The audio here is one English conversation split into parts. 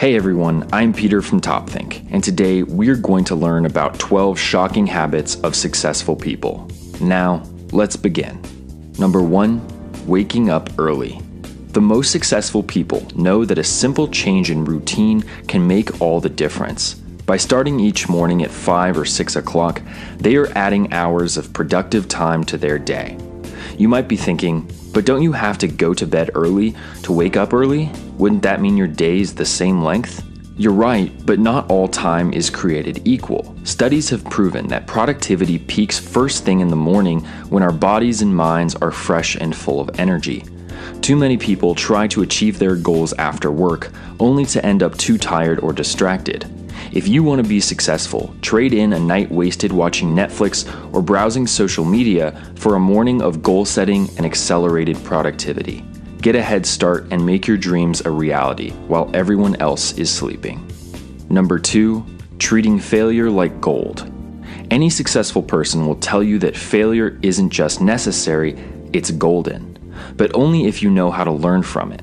Hey everyone, I'm Peter from TopThink, and today we're going to learn about 12 shocking habits of successful people. Now, let's begin. Number one, waking up early. The most successful people know that a simple change in routine can make all the difference. By starting each morning at 5 or 6 o'clock, they are adding hours of productive time to their day. You might be thinking, but don't you have to go to bed early to wake up early? Wouldn't that mean your day is the same length? You're right, but not all time is created equal. Studies have proven that productivity peaks first thing in the morning when our bodies and minds are fresh and full of energy. Too many people try to achieve their goals after work, only to end up too tired or distracted. If you want to be successful, trade in a night wasted watching Netflix or browsing social media for a morning of goal setting and accelerated productivity. Get a head start and make your dreams a reality while everyone else is sleeping. Number two, treating failure like gold. Any successful person will tell you that failure isn't just necessary, it's golden, but only if you know how to learn from it.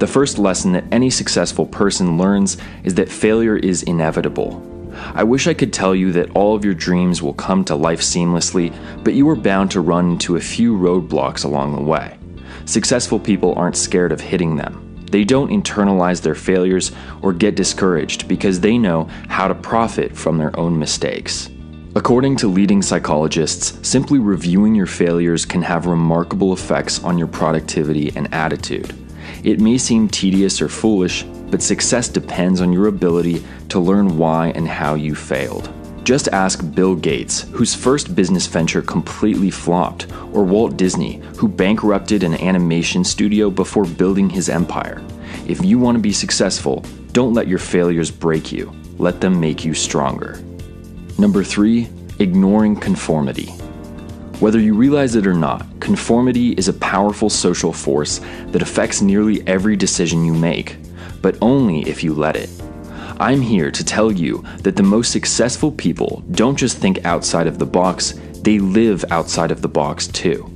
The first lesson that any successful person learns is that failure is inevitable. I wish I could tell you that all of your dreams will come to life seamlessly, but you are bound to run into a few roadblocks along the way. Successful people aren't scared of hitting them. They don't internalize their failures or get discouraged because they know how to profit from their own mistakes. According to leading psychologists, simply reviewing your failures can have remarkable effects on your productivity and attitude. It may seem tedious or foolish, but success depends on your ability to learn why and how you failed. Just ask Bill Gates, whose first business venture completely flopped, or Walt Disney, who bankrupted an animation studio before building his empire. If you want to be successful, don't let your failures break you, let them make you stronger. Number three, ignoring conformity. Whether you realize it or not, conformity is a powerful social force that affects nearly every decision you make, but only if you let it. I'm here to tell you that the most successful people don't just think outside of the box, they live outside of the box too.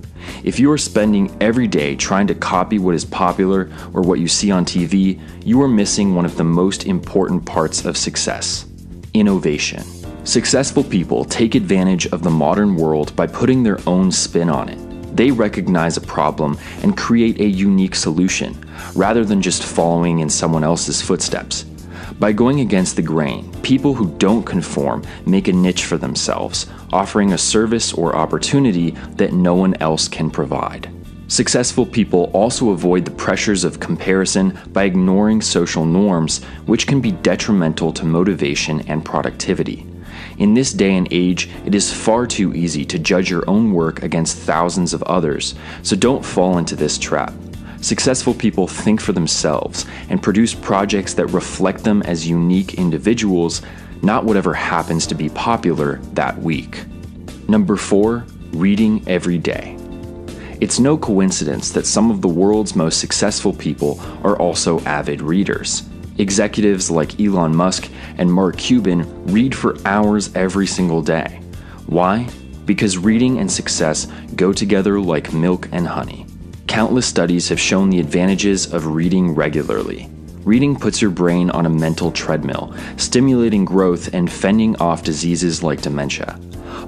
If you are spending every day trying to copy what is popular or what you see on TV, you are missing one of the most important parts of success innovation. Successful people take advantage of the modern world by putting their own spin on it. They recognize a problem and create a unique solution, rather than just following in someone else's footsteps. By going against the grain, people who don't conform make a niche for themselves, offering a service or opportunity that no one else can provide. Successful people also avoid the pressures of comparison by ignoring social norms, which can be detrimental to motivation and productivity. In this day and age, it is far too easy to judge your own work against thousands of others, so don't fall into this trap. Successful people think for themselves and produce projects that reflect them as unique individuals, not whatever happens to be popular that week. Number four, reading every day. It's no coincidence that some of the world's most successful people are also avid readers. Executives like Elon Musk and Mark Cuban read for hours every single day. Why? Because reading and success go together like milk and honey. Countless studies have shown the advantages of reading regularly. Reading puts your brain on a mental treadmill, stimulating growth and fending off diseases like dementia.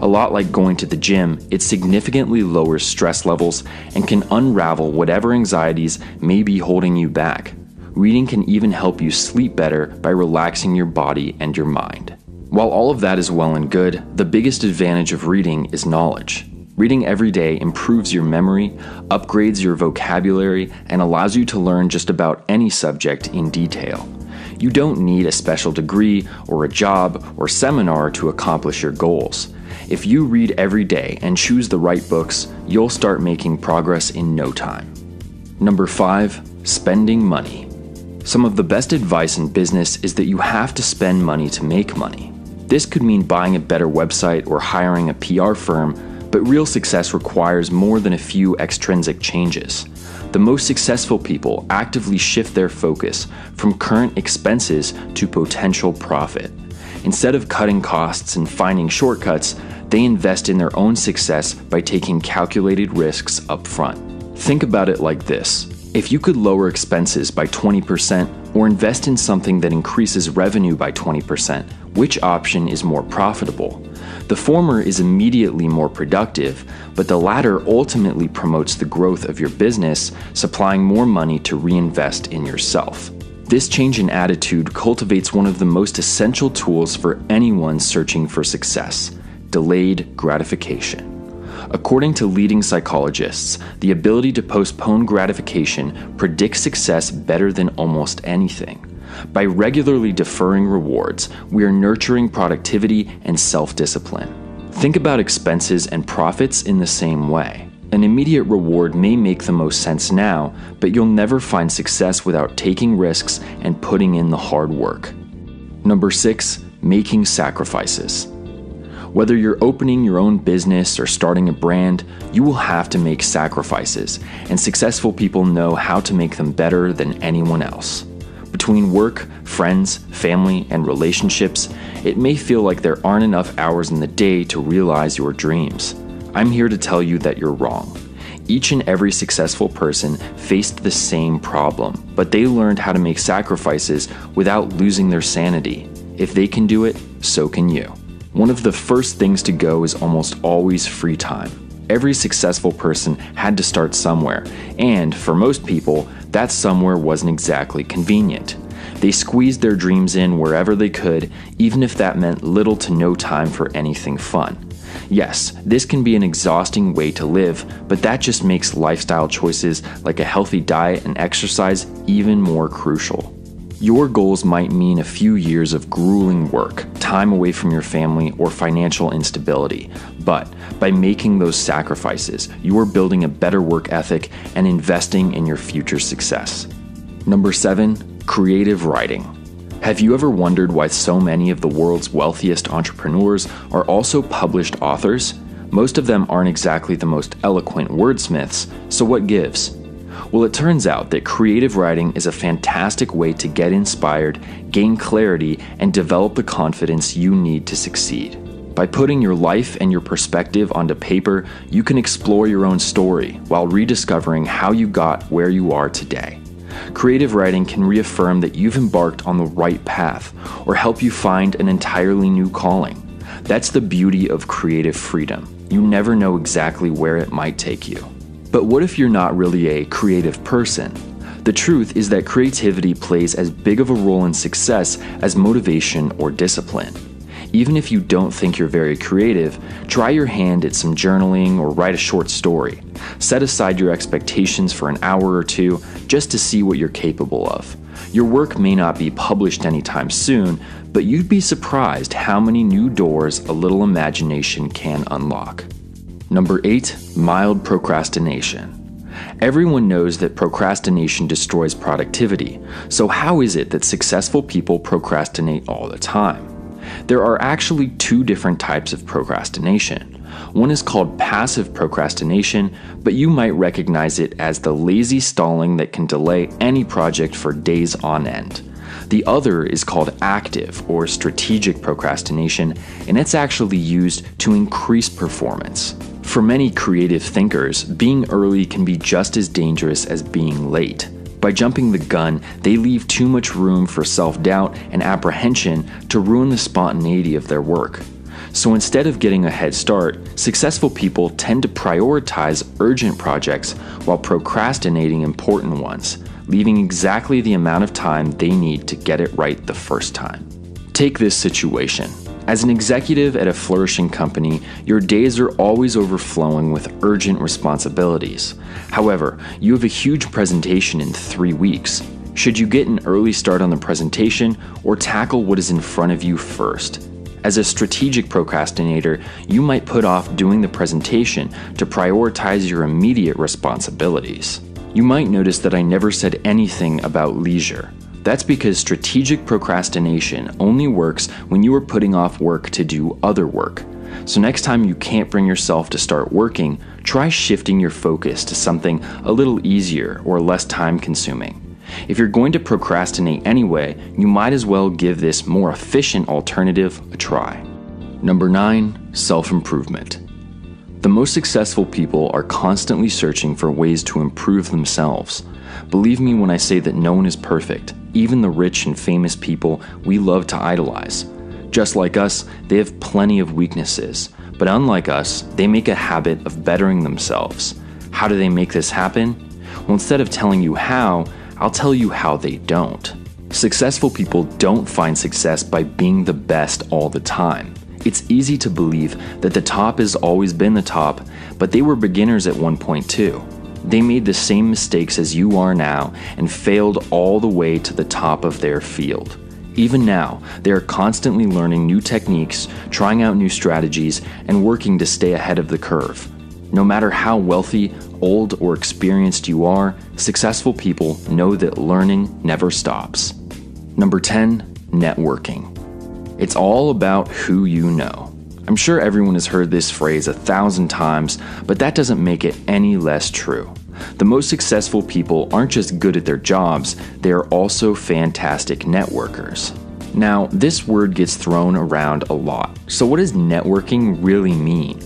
A lot like going to the gym, it significantly lowers stress levels and can unravel whatever anxieties may be holding you back. Reading can even help you sleep better by relaxing your body and your mind. While all of that is well and good, the biggest advantage of reading is knowledge. Reading every day improves your memory, upgrades your vocabulary, and allows you to learn just about any subject in detail. You don't need a special degree or a job or seminar to accomplish your goals. If you read every day and choose the right books, you'll start making progress in no time. Number 5. Spending money. Some of the best advice in business is that you have to spend money to make money. This could mean buying a better website or hiring a PR firm, but real success requires more than a few extrinsic changes. The most successful people actively shift their focus from current expenses to potential profit. Instead of cutting costs and finding shortcuts, they invest in their own success by taking calculated risks up front. Think about it like this If you could lower expenses by 20% or invest in something that increases revenue by 20%, which option is more profitable? The former is immediately more productive, but the latter ultimately promotes the growth of your business, supplying more money to reinvest in yourself. This change in attitude cultivates one of the most essential tools for anyone searching for success delayed gratification. According to leading psychologists, the ability to postpone gratification predicts success better than almost anything. By regularly deferring rewards, we are nurturing productivity and self discipline. Think about expenses and profits in the same way. An immediate reward may make the most sense now, but you'll never find success without taking risks and putting in the hard work. Number six, making sacrifices. Whether you're opening your own business or starting a brand, you will have to make sacrifices, and successful people know how to make them better than anyone else. Between work, friends, family, and relationships, it may feel like there aren't enough hours in the day to realize your dreams. I'm here to tell you that you're wrong. Each and every successful person faced the same problem, but they learned how to make sacrifices without losing their sanity. If they can do it, so can you. One of the first things to go is almost always free time. Every successful person had to start somewhere, and for most people, that somewhere wasn't exactly convenient. They squeezed their dreams in wherever they could, even if that meant little to no time for anything fun. Yes, this can be an exhausting way to live, but that just makes lifestyle choices like a healthy diet and exercise even more crucial. Your goals might mean a few years of grueling work, time away from your family, or financial instability. But by making those sacrifices, you are building a better work ethic and investing in your future success. Number seven, creative writing. Have you ever wondered why so many of the world's wealthiest entrepreneurs are also published authors? Most of them aren't exactly the most eloquent wordsmiths, so what gives? Well, it turns out that creative writing is a fantastic way to get inspired, gain clarity, and develop the confidence you need to succeed. By putting your life and your perspective onto paper, you can explore your own story while rediscovering how you got where you are today. Creative writing can reaffirm that you've embarked on the right path or help you find an entirely new calling. That's the beauty of creative freedom. You never know exactly where it might take you. But what if you're not really a creative person? The truth is that creativity plays as big of a role in success as motivation or discipline. Even if you don't think you're very creative, try your hand at some journaling or write a short story. Set aside your expectations for an hour or two just to see what you're capable of. Your work may not be published anytime soon, but you'd be surprised how many new doors a little imagination can unlock. Number eight, mild procrastination. Everyone knows that procrastination destroys productivity, so how is it that successful people procrastinate all the time? There are actually two different types of procrastination. One is called passive procrastination, but you might recognize it as the lazy stalling that can delay any project for days on end. The other is called active or strategic procrastination, and it's actually used to increase performance. For many creative thinkers, being early can be just as dangerous as being late. By jumping the gun, they leave too much room for self doubt and apprehension to ruin the spontaneity of their work. So instead of getting a head start, successful people tend to prioritize urgent projects while procrastinating important ones, leaving exactly the amount of time they need to get it right the first time. Take this situation. As an executive at a flourishing company, your days are always overflowing with urgent responsibilities. However, you have a huge presentation in three weeks. Should you get an early start on the presentation or tackle what is in front of you first? As a strategic procrastinator, you might put off doing the presentation to prioritize your immediate responsibilities. You might notice that I never said anything about leisure. That's because strategic procrastination only works when you are putting off work to do other work. So, next time you can't bring yourself to start working, try shifting your focus to something a little easier or less time consuming. If you're going to procrastinate anyway, you might as well give this more efficient alternative a try. Number 9 Self Improvement. The most successful people are constantly searching for ways to improve themselves. Believe me when I say that no one is perfect, even the rich and famous people we love to idolize. Just like us, they have plenty of weaknesses, but unlike us, they make a habit of bettering themselves. How do they make this happen? Well, instead of telling you how, I'll tell you how they don't. Successful people don't find success by being the best all the time. It's easy to believe that the top has always been the top, but they were beginners at one point too. They made the same mistakes as you are now and failed all the way to the top of their field. Even now, they are constantly learning new techniques, trying out new strategies, and working to stay ahead of the curve. No matter how wealthy, old, or experienced you are, successful people know that learning never stops. Number 10, networking. It's all about who you know. I'm sure everyone has heard this phrase a thousand times, but that doesn't make it any less true. The most successful people aren't just good at their jobs, they are also fantastic networkers. Now, this word gets thrown around a lot. So, what does networking really mean?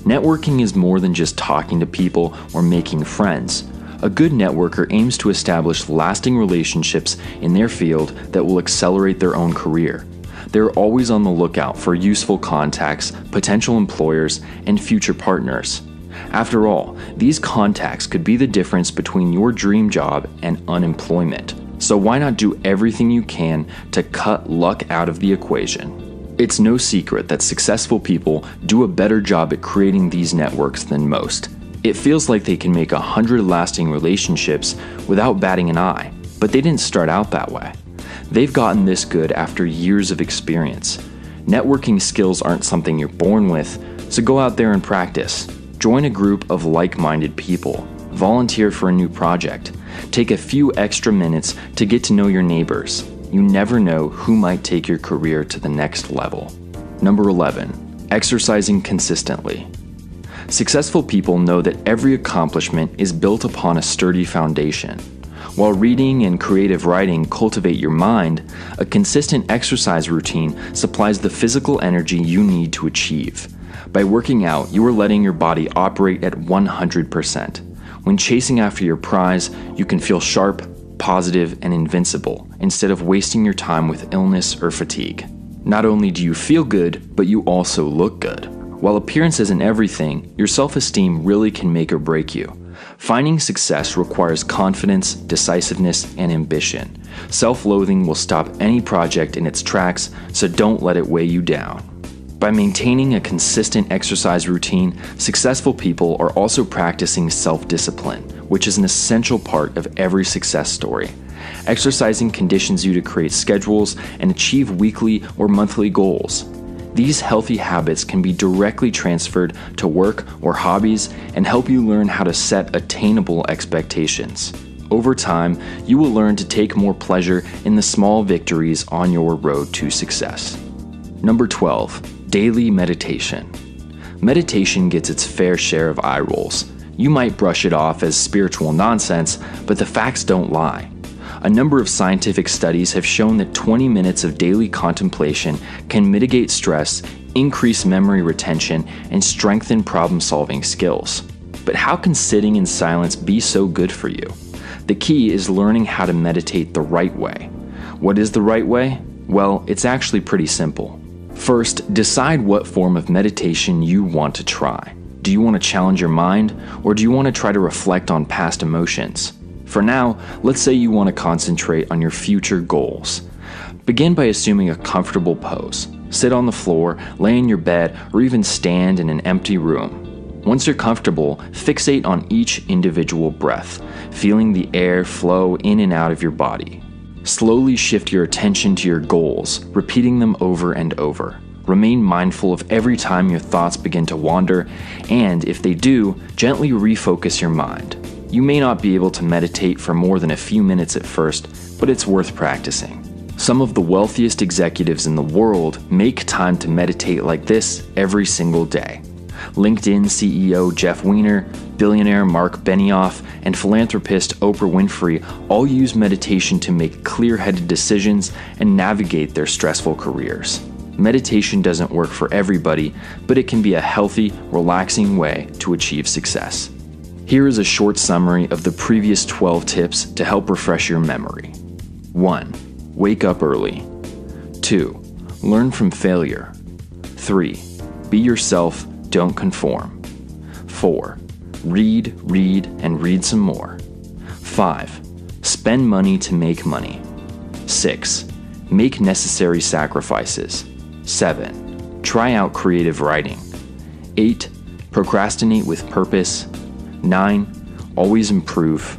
Networking is more than just talking to people or making friends. A good networker aims to establish lasting relationships in their field that will accelerate their own career. They're always on the lookout for useful contacts, potential employers, and future partners. After all, these contacts could be the difference between your dream job and unemployment. So why not do everything you can to cut luck out of the equation? It's no secret that successful people do a better job at creating these networks than most. It feels like they can make a hundred lasting relationships without batting an eye, but they didn't start out that way. They've gotten this good after years of experience. Networking skills aren't something you're born with, so go out there and practice. Join a group of like minded people. Volunteer for a new project. Take a few extra minutes to get to know your neighbors. You never know who might take your career to the next level. Number 11, exercising consistently. Successful people know that every accomplishment is built upon a sturdy foundation. While reading and creative writing cultivate your mind, a consistent exercise routine supplies the physical energy you need to achieve. By working out, you are letting your body operate at 100%. When chasing after your prize, you can feel sharp, positive, and invincible instead of wasting your time with illness or fatigue. Not only do you feel good, but you also look good. While appearance isn't everything, your self esteem really can make or break you. Finding success requires confidence, decisiveness, and ambition. Self loathing will stop any project in its tracks, so don't let it weigh you down. By maintaining a consistent exercise routine, successful people are also practicing self discipline, which is an essential part of every success story. Exercising conditions you to create schedules and achieve weekly or monthly goals. These healthy habits can be directly transferred to work or hobbies and help you learn how to set attainable expectations. Over time, you will learn to take more pleasure in the small victories on your road to success. Number 12 Daily meditation. Meditation gets its fair share of eye rolls. You might brush it off as spiritual nonsense, but the facts don't lie. A number of scientific studies have shown that 20 minutes of daily contemplation can mitigate stress, increase memory retention, and strengthen problem solving skills. But how can sitting in silence be so good for you? The key is learning how to meditate the right way. What is the right way? Well, it's actually pretty simple. First, decide what form of meditation you want to try. Do you want to challenge your mind, or do you want to try to reflect on past emotions? For now, let's say you want to concentrate on your future goals. Begin by assuming a comfortable pose. Sit on the floor, lay in your bed, or even stand in an empty room. Once you're comfortable, fixate on each individual breath, feeling the air flow in and out of your body. Slowly shift your attention to your goals, repeating them over and over. Remain mindful of every time your thoughts begin to wander, and if they do, gently refocus your mind. You may not be able to meditate for more than a few minutes at first, but it's worth practicing. Some of the wealthiest executives in the world make time to meditate like this every single day. LinkedIn CEO Jeff Weiner, billionaire Marc Benioff, and philanthropist Oprah Winfrey all use meditation to make clear headed decisions and navigate their stressful careers. Meditation doesn't work for everybody, but it can be a healthy, relaxing way to achieve success. Here is a short summary of the previous 12 tips to help refresh your memory. 1. Wake up early. 2. Learn from failure. 3. Be yourself, don't conform. 4. Read, read, and read some more. 5. Spend money to make money. 6. Make necessary sacrifices. 7. Try out creative writing. 8. Procrastinate with purpose. 9. Always improve.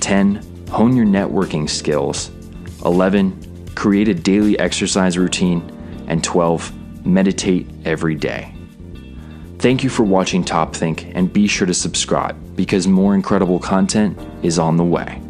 10. Hone your networking skills. 11. Create a daily exercise routine. And 12. Meditate every day. Thank you for watching Top Think and be sure to subscribe because more incredible content is on the way.